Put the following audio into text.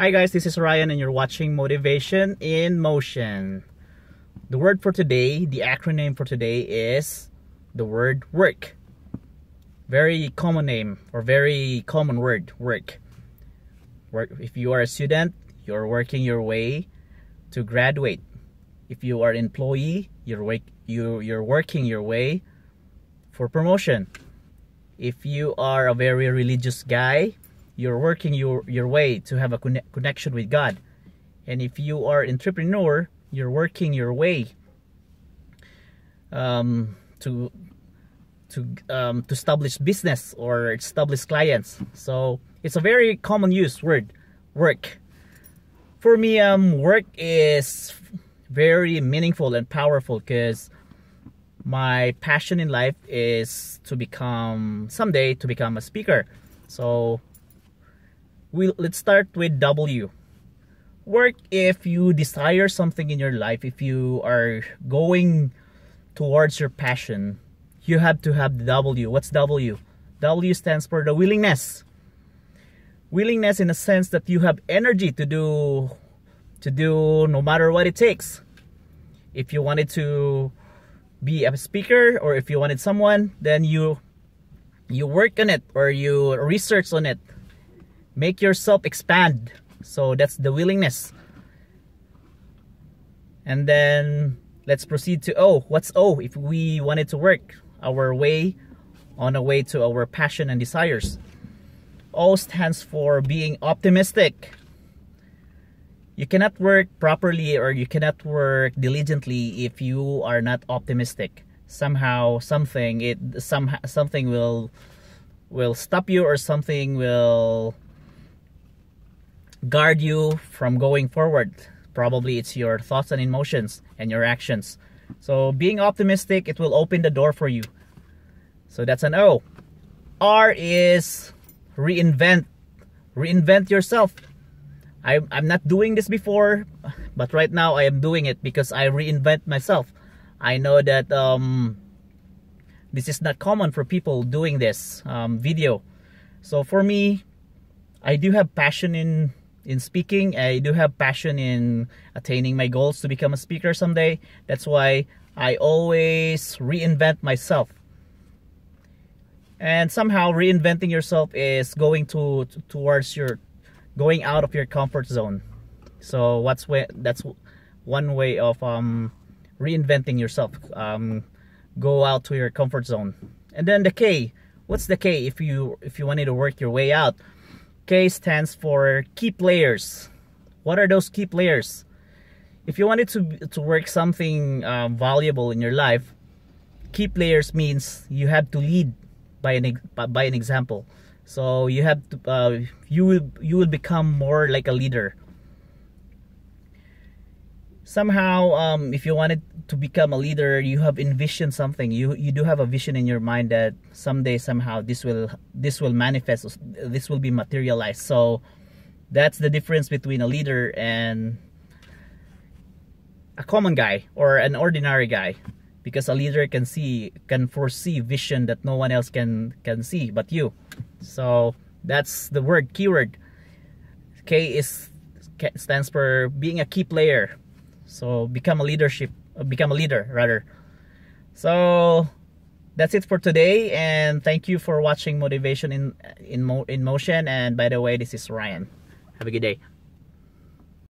Hi guys, this is Ryan and you're watching Motivation in Motion. The word for today, the acronym for today is the word work. Very common name or very common word, work. Work if you are a student, you're working your way to graduate. If you are an employee, you're work, you you're working your way for promotion. If you are a very religious guy, you're working your, your way to have a conne connection with God. And if you are entrepreneur, you're working your way um, to to um, to establish business or establish clients. So it's a very common use word, work. For me, um, work is very meaningful and powerful because my passion in life is to become someday to become a speaker. So we let's start with W. Work if you desire something in your life, if you are going towards your passion, you have to have the W. What's W? W stands for the willingness. Willingness in a sense that you have energy to do to do no matter what it takes. If you wanted to be a speaker or if you wanted someone, then you you work on it or you research on it make yourself expand. So that's the willingness. And then let's proceed to O what's O if we wanted to work our way on a way to our passion and desires. O stands for being optimistic. You cannot work properly or you cannot work diligently if you are not optimistic. Somehow something it some something will will stop you or something will guard you from going forward. Probably it's your thoughts and emotions and your actions. So being optimistic, it will open the door for you. So that's an O. R is reinvent. Reinvent yourself. I, I'm not doing this before, but right now I am doing it because I reinvent myself. I know that um, this is not common for people doing this um, video. So for me, I do have passion in in speaking. I do have passion in attaining my goals to become a speaker someday. That's why I always reinvent myself. And somehow reinventing yourself is going to, to towards your going out of your comfort zone. So what's way that's one way of um, reinventing yourself. Um, go out to your comfort zone. And then the K. What's the K if you if you wanted to work your way out? K stands for key players. What are those key players? If you wanted to, to work something um, valuable in your life, key players means you have to lead by an, by an example. So you have to, uh, you will you will become more like a leader somehow um, if you wanted to become a leader you have envisioned something. You you do have a vision in your mind that someday somehow this will this will manifest this will be materialized. So that's the difference between a leader and a common guy or an ordinary guy. Because a leader can see can foresee vision that no one else can can see but you. So that's the word keyword. K is stands for being a key player so become a leadership, uh, become a leader rather. So that's it for today and thank you for watching motivation in in, Mo in motion. And by the way this is Ryan. Have a good day